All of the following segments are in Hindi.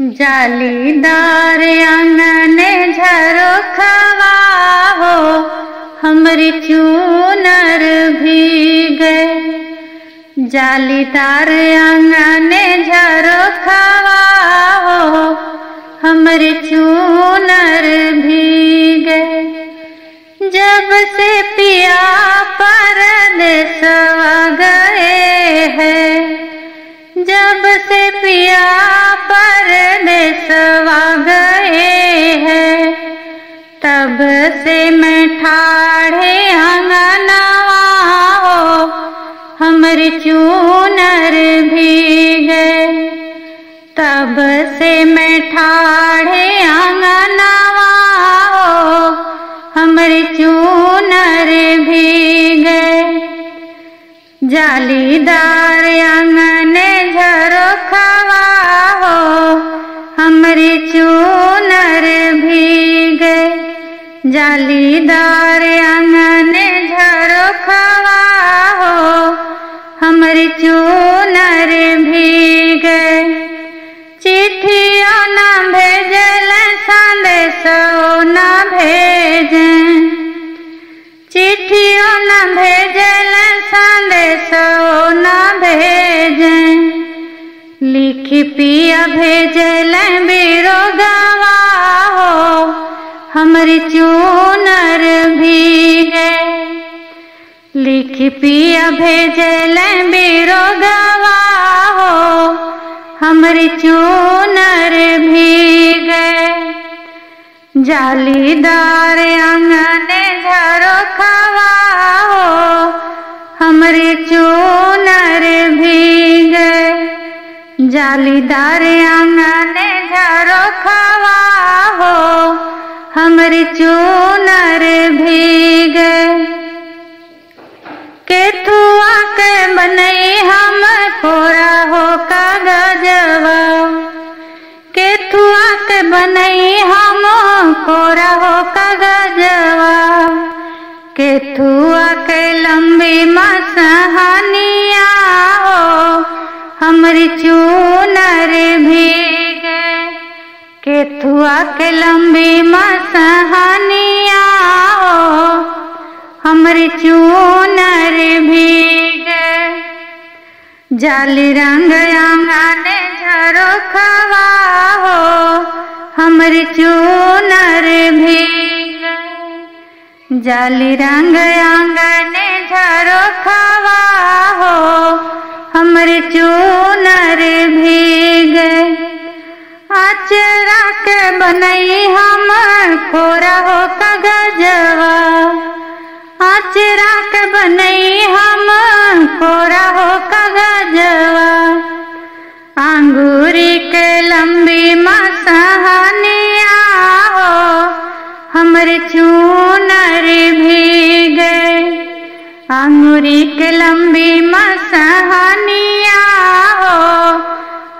जालीदार आँगन झरोखवा हो, हमरी चूनर भीगे जालीदार आँगन झरोखवा हो, हमरी चूनर भीगे जब से पिया परदेसवा गए हैं, जब से पिया हमरी चूनर भीगे तब से मैं ठाढ़े अंगनवा हमरी चूनर भीगे जालीदार आँगन झरोखवा हो हमरी चूनर भीगे जालीदार आँगन हमरी चूनर भीगे। चिट्ठियों न भेजल, संदेशो न भेजें। न भेजल, संदेशो न भेजें। लिख पिया भेजल बीरो गवा हो हमरी चूनर भीगे। लिख पिया भेजल बीरो गवा हो हमरी चूनर भीगे। जालीदार आँगन झरोखवा हो हमरे चूनर भीगे। जालीदार केथुआ के मसहनिया हो हमरी चूनर भीगे। केथुआ के लंबी मसहनिया हो हमरी चूनर भीगे। जाली रंग आँगन झरोखवा हो हमरी चूनर भीगे। जाली रंग आँगन झरोखवा हो, हमरी चूनर भीगे। आचरा के बनई हम खोरा हो कगजवा आचरा के बनई हम खोरा हो कगजवा अंगूरी के लंबी मसहनिया हो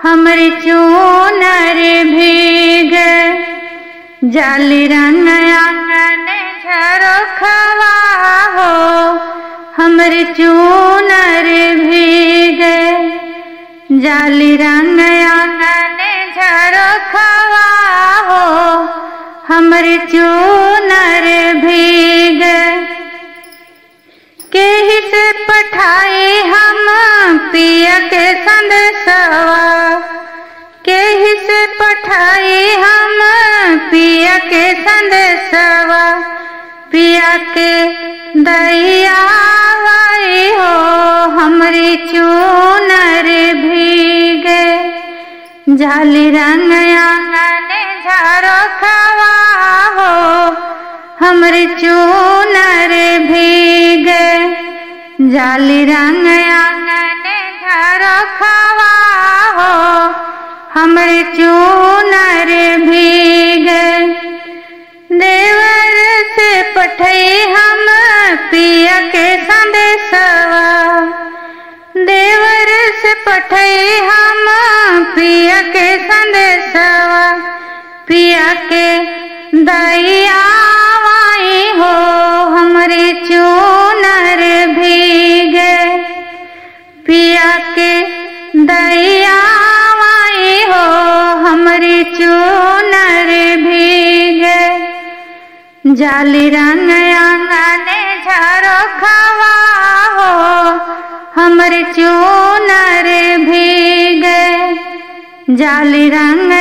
हमरे चूनर भीगे। जाली रंग आँगन झरोखवा हो हमरे चूनर भीगे। जाली रंग आँगन झरोखवा हो हमरे चूनर पठाई हम पिया के संदेशवा केही से पठाई हम पिया के संदेशवा पिया के दैया हो, हमरी चूनर भीगे। जाली रंग आँगन झरोखवा हो, हमरी चूनर भीगे। जाली रंग आँगन झरोखवा हो, हमरे चूनर भीगे। देवर से पठई हम पिया के संदेशवा। देवर से पठई हम पिया के संदेशवा। पिया के दैया जाली रंग अंगने झारो खवा हो हमर चूनर भीग। जाली रंग